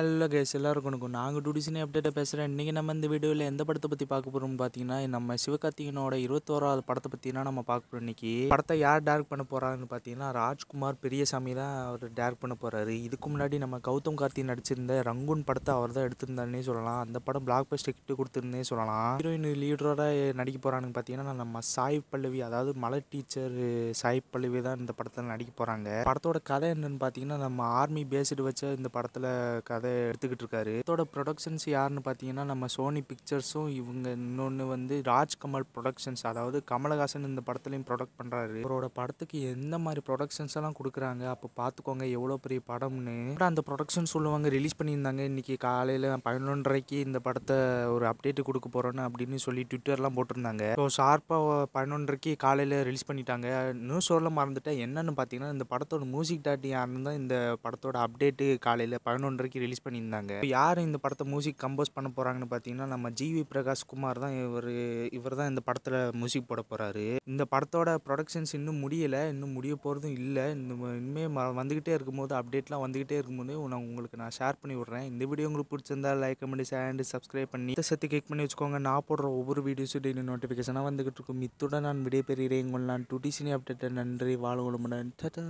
Hello case எல்லாருக்கும் வணக்கம். நாங்கள் டுடிசினி அப்டேட்டை பேசுகிறேன் இன்றைக்கி நம்ம இந்த வீடியோவில் எந்த படத்தை பற்றி பார்க்க போகிறோம்னு பார்த்தீங்கன்னா நம்ம சிவகார்த்திகனோட இருபத்தோராவது படத்தை பற்றி தான் நம்ம பார்க்க போகிறோம் இன்றைக்கி படத்தை யார் டேரக்ட் பண்ண போகிறாங்கன்னு பார்த்தீங்கன்னா ராஜ்குமார் பெரியசாமி தான் அவர் டேரக்ட் பண்ண போகிறாரு இதுக்கு முன்னாடி நம்ம கௌதம் கார்த்தி நடிச்சிருந்த ரங்கூன் படத்தை அவர் தான் எடுத்திருந்தாருன்னே சொல்லலாம். அந்த படம் பிளாக் பஸ்ட் கிட்ட கொடுத்துருந்தே சொல்லலாம். ஹீரோயின் லீடரோட நடிக்க போகிறான்னு பார்த்தீங்கன்னா நம்ம சாய் பல்லவி அதாவது மலை டீச்சர் சாய் பல்லவி தான் இந்த படத்தில் நடிக்க போகிறாங்க படத்தோட கதை என்னன்னு பார்த்தீங்கன்னா நம்ம ஆர்மி பேஸ்டு வச்ச இந்த படத்தில் கதை எடுத்துக்கிட்டு இருக்காரு. இதோட ப்ரொடக்ஷன்ஸ் யாருன்னு பார்த்தீங்கன்னா நம்ம சோனி பிக்சர்ஸும் இவங்க இன்னொன்று வந்து ராஜ்கமல் ப்ரொடக்ஷன்ஸ் அதாவது கமலஹாசன் இந்த படத்துலையும் ப்ரொடக்ட் பண்ணுறாரு அவரோட படத்துக்கு எந்த மாதிரி ப்ரொடக்ஷன்ஸ் எல்லாம் கொடுக்குறாங்க? அப்போ பார்த்துக்கோங்க எவ்வளோ பெரிய படம்னு. அந்த ப்ரொடக்ஷன் சொல்லுவாங்க ரிலீஸ் பண்ணியிருந்தாங்க. இன்னைக்கு காலையில் பதினொன்றரைக்கு இந்த படத்தை ஒரு அப்டேட் கொடுக்க போகிறோன்னு அப்படின்னு சொல்லி ட்விட்டர்லாம் போட்டிருந்தாங்க. ஸோ ஷார்ப்பாக பதினொன்றரைக்கு காலையில் ரிலீஸ் பண்ணிட்டாங்க. நியூஸ் சொல்ல மறந்துட்டேன். என்னென்னு பார்த்தீங்கன்னா இந்த படத்தோட மியூசிக் டாட்டி யாருன்னு தான் இந்த படத்தோட அப்டேட்டு காலையில் பதினொன்றரைக்கு ரிலீஸ் பண்ணியிருந்தாங்க. இப்போ யார் இந்த படத்தை மியூசிக் கம்போஸ் பண்ண போகிறாங்கன்னு பார்த்தீங்கன்னா நம்ம ஜிவி பிரகாஷ் குமார் தான் இவர் இவர் தான் இந்த படத்தில் மியூசிக் போட போகிறாரு இந்த படத்தோட ப்ரொடக்ஷன்ஸ் இன்னும் முடியலை இன்னும் முடிய போகிறதும் இல்லை. இந்த இனிமேல் வந்துக்கிட்டே இருக்கும்போது அப்டேட்லாம் வந்துக்கிட்டே இருக்கும்போது நான் உங்களுக்கு நான் ஷேர் பண்ணி விட்றேன். இந்த வீடியோ உங்களுக்கு பிடிச்சிருந்தா லைக் கமெண்ட் அண்ட் சப்ஸ்கிரைப் பண்ணி சேர்த்து கிளிக் பண்ணி வச்சுக்கோங்க. நான் போடுற ஒவ்வொரு வீடியோஸும் டெய்லி நோட்டிஃபிகேஷனாக வந்துகிட்டு இருக்கும். இத்துடன் நான் விடைபெறுகிறேன். உங்கள் நான் டுடிசினி அப்டேட்டை நன்றி. வாழ் டாட்டா